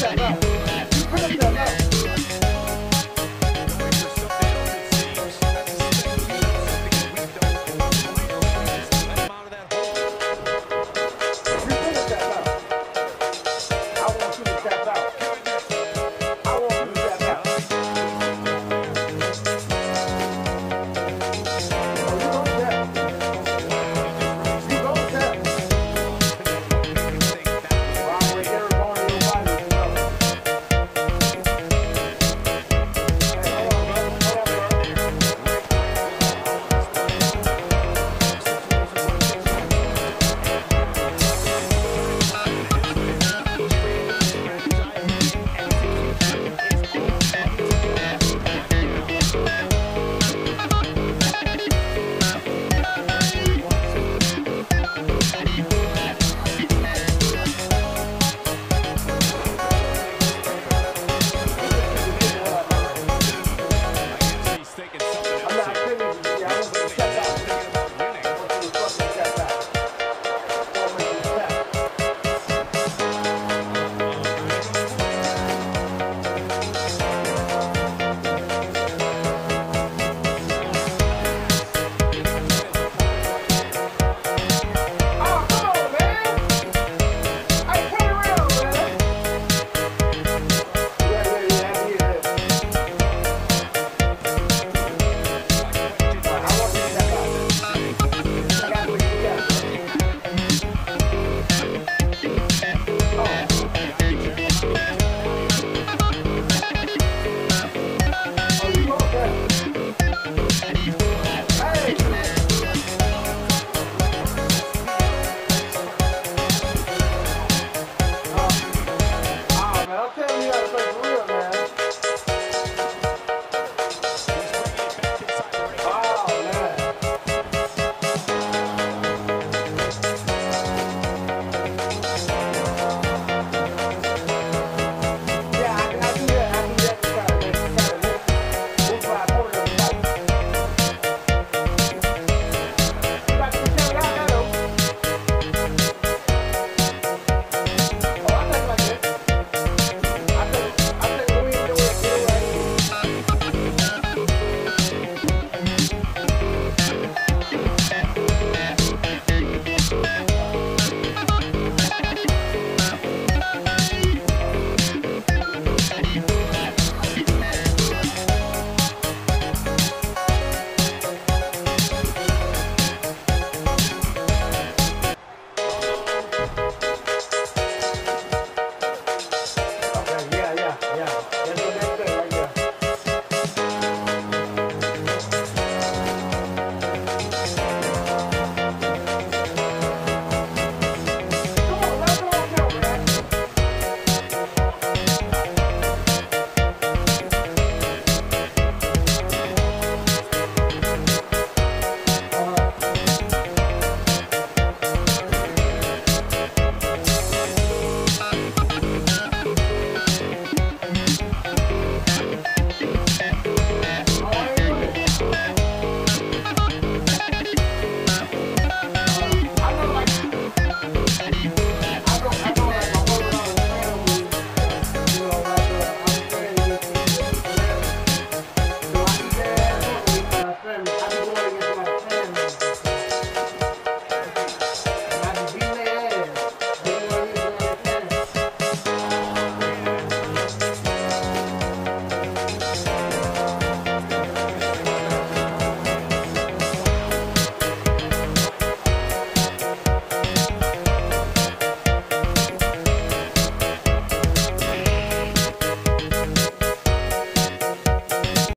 shut up.